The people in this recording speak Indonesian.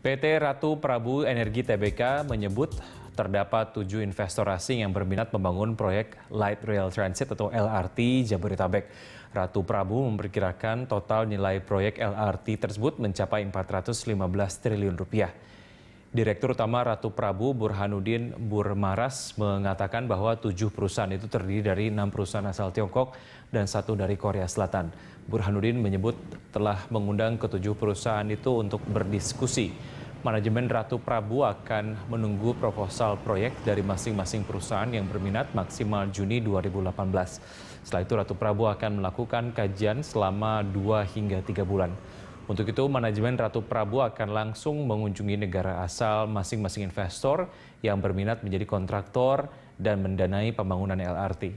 PT Ratu Prabu Energi Tbk menyebut terdapat tujuh investor asing yang berminat membangun proyek Light Rail Transit atau LRT Jabodetabek. Ratu Prabu memperkirakan total nilai proyek LRT tersebut mencapai 415 triliun rupiah. Direktur Utama Ratu Prabu Burhanuddin Burmaras mengatakan bahwa tujuh perusahaan itu terdiri dari enam perusahaan asal Tiongkok dan satu dari Korea Selatan. Burhanuddin menyebut telah mengundang ketujuh perusahaan itu untuk berdiskusi. Manajemen Ratu Prabu akan menunggu proposal proyek dari masing-masing perusahaan yang berminat maksimal Juni 2018. Setelah itu Ratu Prabu akan melakukan kajian selama dua hingga tiga bulan. Untuk itu, manajemen Ratu Prabu akan langsung mengunjungi negara asal masing-masing investor yang berminat menjadi kontraktor dan mendanai pembangunan LRT.